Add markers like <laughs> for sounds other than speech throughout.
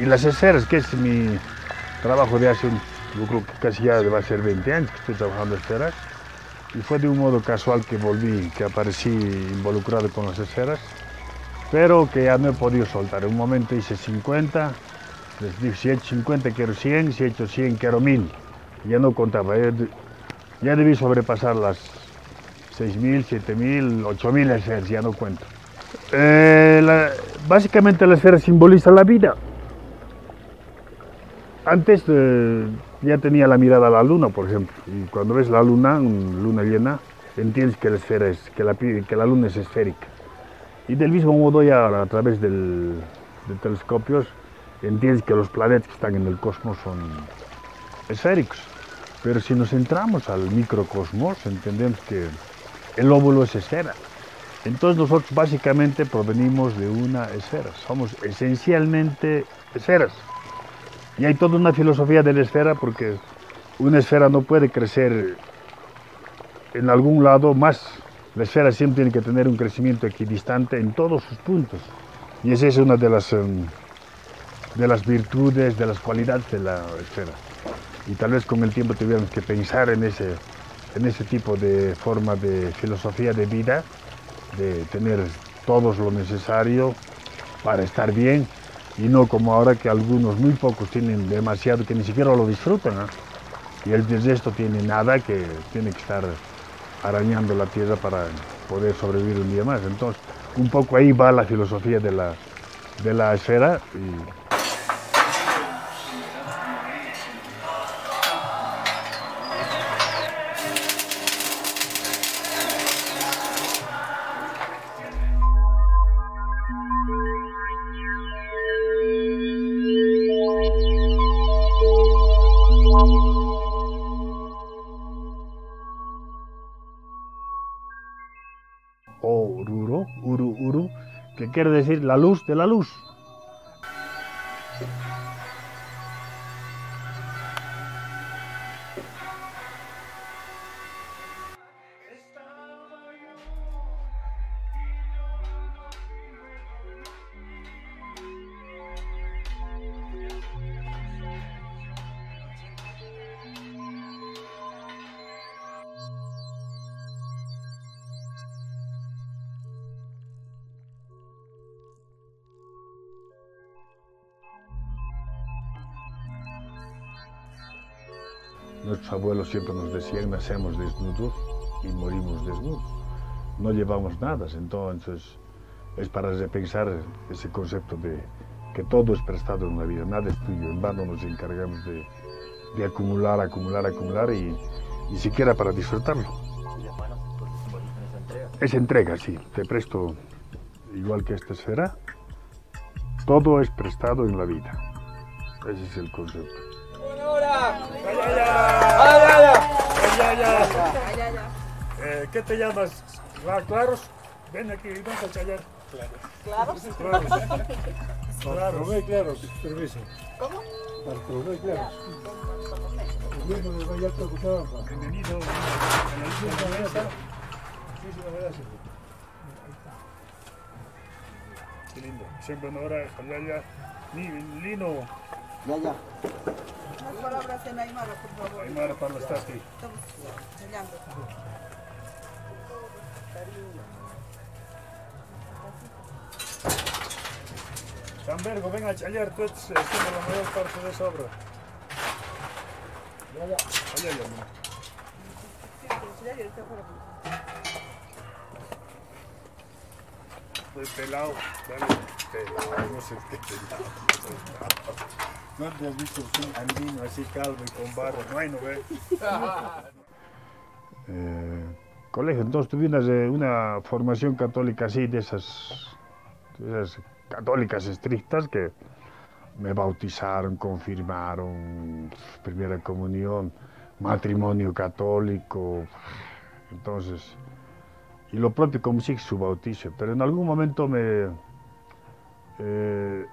Y las esferas, que es mi trabajo de hace, un, yo creo que casi ya va a ser 20 años que estoy trabajando esferas. Y fue de un modo casual que volví, que aparecí involucrado con las esferas, pero que ya no he podido soltar. En un momento hice 50, les dije, si he hecho 50 quiero 100, si he hecho 100 quiero 1000. Ya no contaba, ya, ya debí sobrepasar las 6.000, 7.000, 8.000 esferas, ya no cuento. Eh, la- básicamente la esfera simboliza la vida. Antes eh, ya tenía la mirada a la luna, por ejemplo, y cuando ves la luna, un luna llena, entiendes que la esfera es, que la, luna es esférica. Y del mismo modo ya a través de telescopios entiendes que los planetas que están en el cosmos son esféricos. Pero si nos centramos al microcosmos, entendemos que el óvulo es esfera. Entonces nosotros básicamente provenimos de una esfera, somos esencialmente esferas. Y hay toda una filosofía de la esfera porque una esfera no puede crecer en algún lado más. La esfera siempre tiene que tener un crecimiento equidistante en todos sus puntos. Y esa es una de las, em, de las virtudes, de las cualidades de la esfera. Y tal vez con el tiempo tuviéramos que pensar en ese, en ese tipo de forma de filosofía de vida, de tener todos lo necesario para estar bien y no como ahora que algunos, muy pocos, tienen demasiado que ni siquiera lo disfrutan. Y el de esto tiene nada que tiene que estar arañando la tierra para poder sobrevivir un día más. Entonces, un poco ahí va la filosofía de la, de la esfera. Que quiere decir la luz de la luz. Nuestros abuelos siempre nos decían, nacemos desnudos y morimos desnudos. No llevamos nada, entonces es para repensar ese concepto de que todo es prestado en la vida, nada es tuyo, en vano nos encargamos de, de acumular, acumular, acumular y ni siquiera para disfrutarlo. Manos pues. Es entrega, sí, te presto igual que esta esfera, todo es prestado en la vida. Ese es el concepto. Eh, ¿Qué te llamas? Ah, Claros. Ven aquí, vamos a chayar. Claros. Claros. Bartolomé Claros, permiso. ¿Cómo? Bartolomé Claros. Gobierno de Vallarta, Cochabamba. Bienvenido de la mesa. Muchísimas gracias. Qué lindo. Siempre en hora, Jalaya. Ni- Lino, Ya, ya. Unas palabras en Aymara, por favor. Aymara Parlastati. Estamos sellando. Cambergo, ven a chayar, tú estás haciendo la mayor parte de esa obra. Ya, ya. Allá, ya, mira. Estoy pelado, dale, pelado, no sé qué pelado. No te has visto un andino así calvo y con barba, no hay, no ve. <laughs> Eh, colegio, entonces tuve una, una formación católica así, de esas, de esas católicas estrictas que me bautizaron, confirmaron, primera comunión, matrimonio católico, entonces, y lo propio como si su bautizo, pero en algún momento me, eh,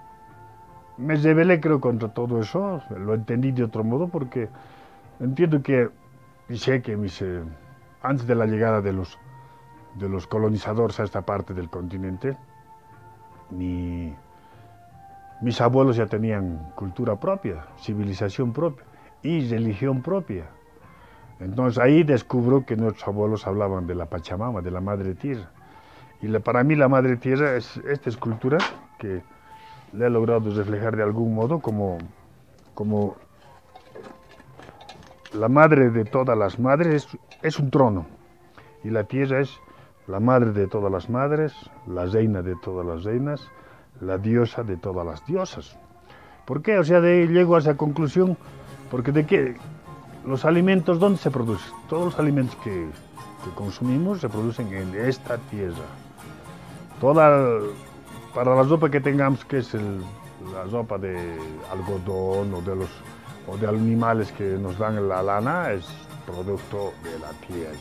me rebelé creo contra todo eso, lo entendí de otro modo porque entiendo que, y sé que mis, eh, antes de la llegada de los, de los colonizadores a esta parte del continente, mi, mis abuelos ya tenían cultura propia, civilización propia y religión propia. Entonces ahí descubro que nuestros abuelos hablaban de la Pachamama, de la Madre Tierra. Y para mí la Madre Tierra es esta escultura que le he logrado reflejar de algún modo como, como la madre de todas las madres es, un trono y la tierra es la madre de todas las madres, la reina de todas las reinas, la diosa de todas las diosas. ¿Por qué? O sea, de ahí llego a esa conclusión, porque de qué los alimentos, ¿dónde se producen? Todos los alimentos que, consumimos se producen en esta tierra. Toda, para la sopa que tengamos, que es la sopa de algodón o de, los, o de animales que nos dan la lana, es producto de la tierra.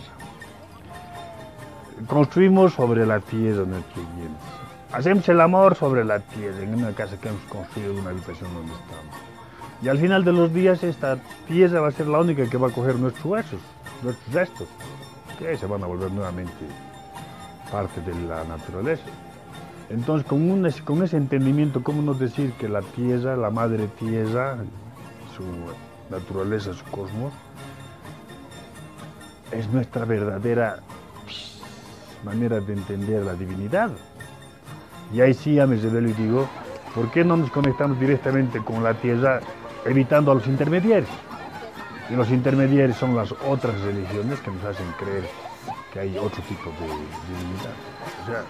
Construimos sobre la tierra nuestros bienes. Hacemos el amor sobre la tierra, en una casa que hemos construido, una habitación donde estamos. Y al final de los días esta tierra va a ser la única que va a coger nuestros huesos, nuestros restos, que se van a volver nuevamente parte de la naturaleza. Entonces, con, ese entendimiento, ¿cómo no decir que la tierra, la madre tierra, su naturaleza, su cosmos, es nuestra verdadera manera de entender la divinidad? Y ahí sí ya me revelo y digo, ¿por qué no nos conectamos directamente con la tierra evitando a los intermediarios? Y los intermediarios son las otras religiones que nos hacen creer que hay otro tipo de divinidad. O sea,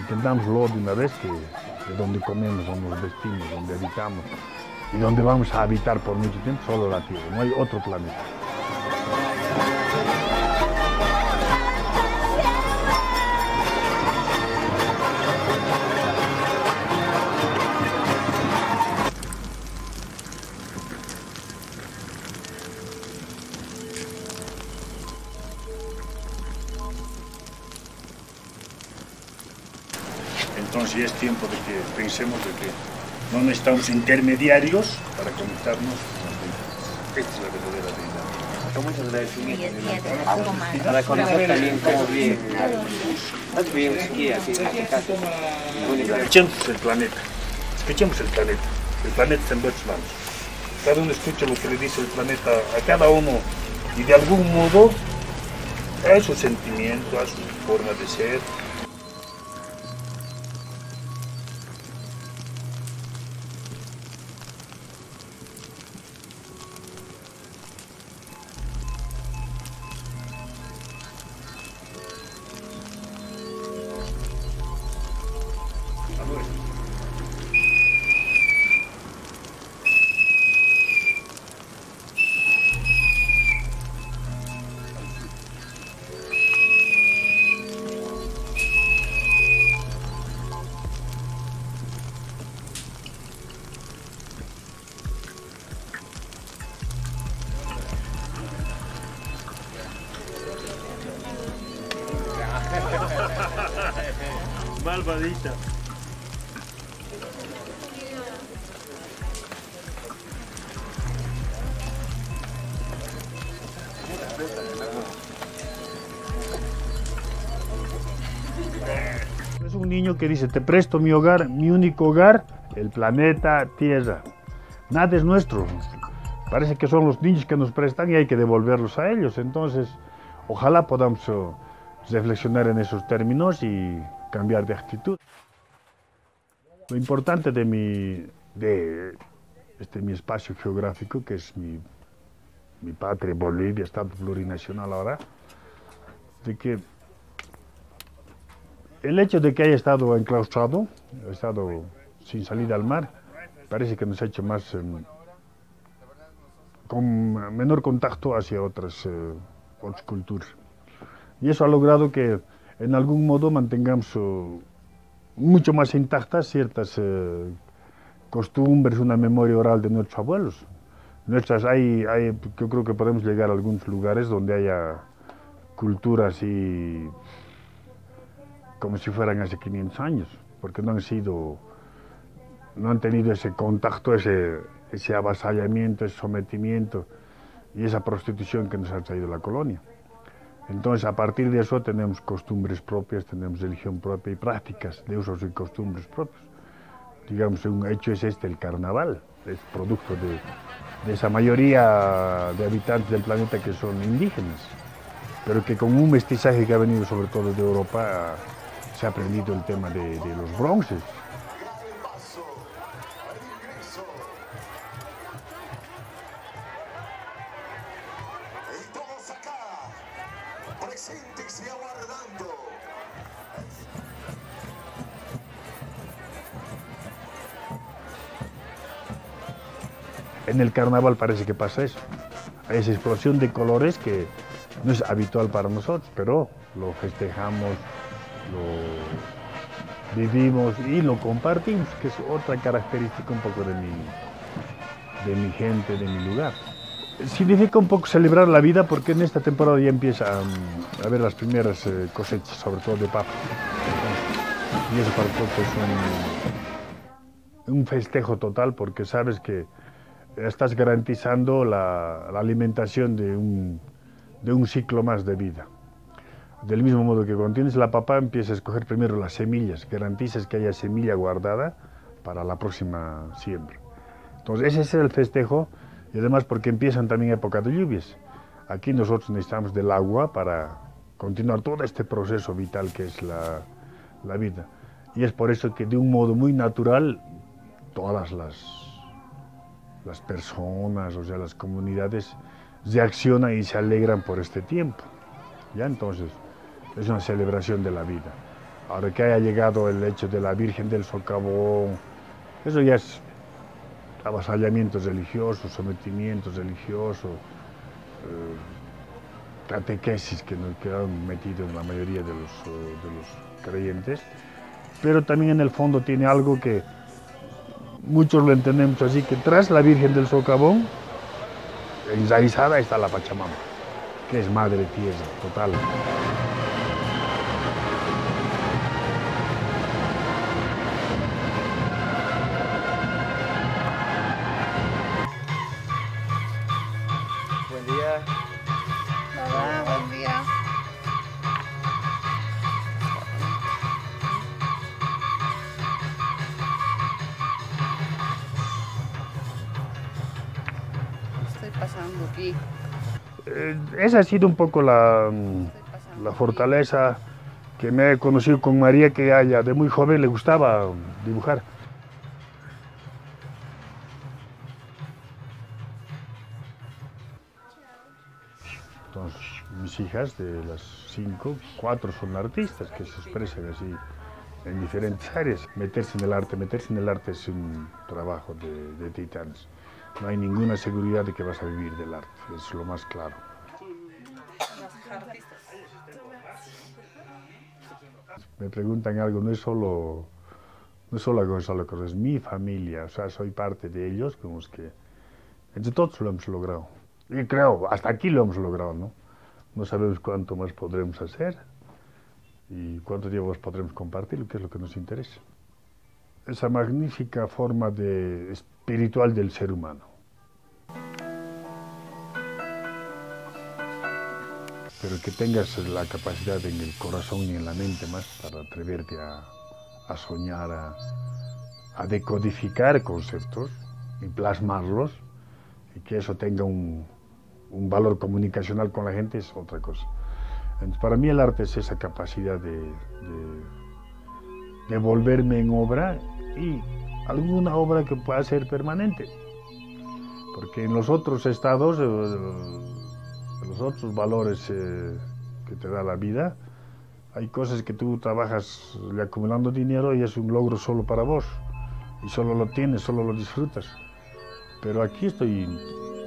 entendámoslo de una vez que de donde comemos, donde nos vestimos, donde habitamos y donde vamos a habitar por mucho tiempo, solo la Tierra, no hay otro planeta. Entonces es tiempo de que pensemos de que no necesitamos intermediarios para conectarnos con la Esta es la verdadera realidad. ¿Cómo se le algo más? Para conocer también cómo aquí, así, Escuchemos el planeta. Escuchemos el planeta. El planeta está en dos manos. Cada uno escucha lo que le dice el planeta a cada uno y de algún modo a su sentimiento, a su forma de ser, Es un niño que dice, te presto mi hogar, mi único hogar, el planeta Tierra. Nada es nuestro. Parece que son los niños que nos prestan y hay que devolverlos a ellos. Entonces, ojalá podamos eh, reflexionar en esos términos y cambiar de actitud. Lo importante de mi, de este, mi espacio geográfico, que es mi, patria, Bolivia, Estado plurinacional ahora, de que el hecho de que haya estado enclaustrado, estado sin salida al mar, parece que nos ha hecho más, em, con menor contacto hacia otras, eh, culturas. Y eso ha logrado que en algún modo mantengamos uh, mucho más intactas ciertas uh, costumbres, una memoria oral de nuestros abuelos. Nuestras, hay, hay, yo creo que podemos llegar a algunos lugares donde haya culturas y como si fueran hace 500 años, porque no han sido, no han tenido ese contacto, ese, ese avasallamiento, ese sometimiento y esa prostitución que nos ha traído la colonia. Entonces, a partir de eso tenemos costumbres propias, tenemos religión propia y prácticas de usos y costumbres propios. digamos, un hecho es este, el carnaval, es producto de, de esa mayoría de habitantes del planeta que son indígenas, pero que con un mestizaje que ha venido sobre todo de Europa se ha aprendido el tema de, los bronces. En el carnaval parece que pasa eso. Hay esa explosión de colores que no es habitual para nosotros, pero lo festejamos, lo vivimos y lo compartimos, que es otra característica un poco de mi, de mi gente, de mi lugar. Significa un poco celebrar la vida porque en esta temporada ya empieza mm, a haber las primeras eh, cosechas, sobre todo de papa. Y eso para nosotros es un, un festejo total porque sabes que estás garantizando la, la alimentación de un, de un, ciclo más de vida. Del mismo modo que cuando tienes la papa empiezas a escoger primero las semillas, garantizas que haya semilla guardada para la próxima siembra. Entonces ese es el festejo y además porque empiezan también épocas de lluvias. Aquí nosotros necesitamos del agua para continuar todo este proceso vital que es la, la vida. Y es por eso que de un modo muy natural todas las las personas, o sea, las comunidades reaccionan y se alegran por este tiempo. Ya entonces, es una celebración de la vida. Ahora que haya llegado el hecho de la Virgen del Socavón, eso ya es avasallamientos religiosos, sometimientos religiosos, eh, catequesis que nos quedaron metidos en la mayoría de los, uh, de los creyentes, pero también en el fondo tiene algo que muchos lo entendemos así, que tras la Virgen del Socavón, enraizada está la Pachamama, que es madre tierra total. Esa ha sido un poco la, pasando la fortaleza que me he conocido con María, que a ella de muy joven le gustaba dibujar. Entonces, mis hijas, de las cinco, cuatro son artistas que se expresan así en diferentes áreas. Meterse en el arte, meterse en el arte es un trabajo de, de titanes. No hay ninguna seguridad de que vas a vivir del arte, es lo más claro. me preguntan algo, no es solo, no es solo Gonzalo Correa, es mi familia, o sea, soy parte de ellos, como es que entre todos lo hemos logrado. Y creo, hasta aquí lo hemos logrado, ¿no? No sabemos cuánto más podremos hacer y cuánto tiempo podremos compartir, que es lo que nos interesa. Esa magnífica forma de, espiritual del ser humano. Pero que tengas la capacidad en el corazón y en la mente más para atreverte a, soñar, a, decodificar conceptos y plasmarlos y que eso tenga un, valor comunicacional con la gente es otra cosa. Entonces, para mí el arte es esa capacidad de volverme en obra y alguna obra que pueda ser permanente. Porque en los otros estados... Eh, los otros valores eh, que te da la vida, hay cosas que tú trabajas acumulando dinero y es un logro solo para vos. Y solo lo tienes, solo lo disfrutas. Pero aquí estoy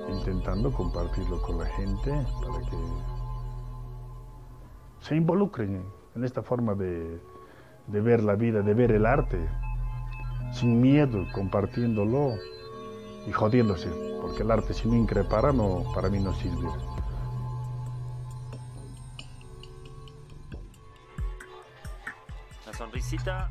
intentando compartirlo con la gente para que se involucren en esta forma de, de ver la vida, de ver el arte, sin miedo, compartiéndolo y jodiéndose, porque el arte si no increpara no, para mí no sirve. Sonrisita